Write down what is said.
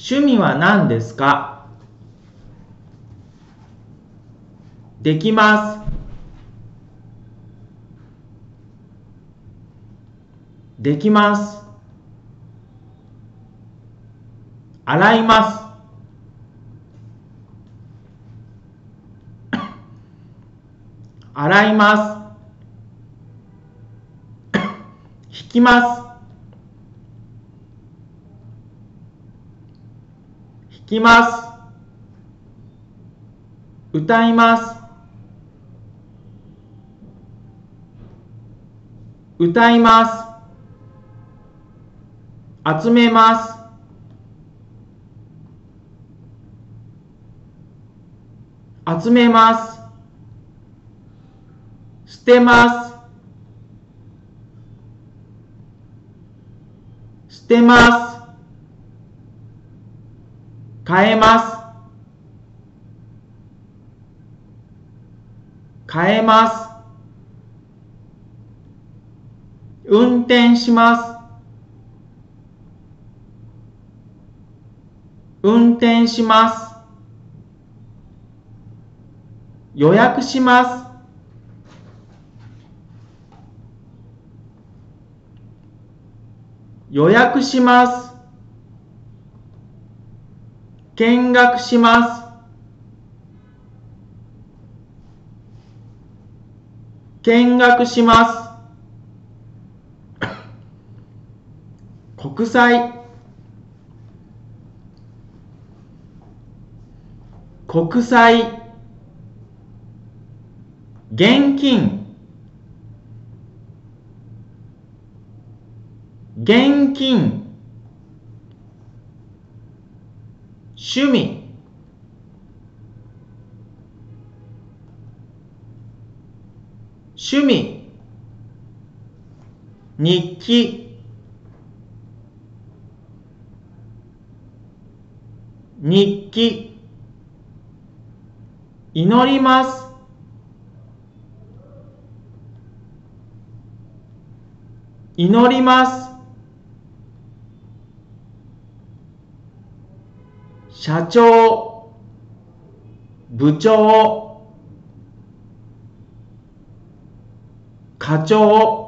趣味は何ですか？できます。できます。洗います。洗います。引きます。きます。歌います。歌います。集めます。集めます。捨てます。捨てます。変えます。変えます。運転します。運転します。予約します。予約します。見学します。見学します。国際国際現金現金趣味。趣味。日記。日記。祈ります。祈ります。社長部長課長。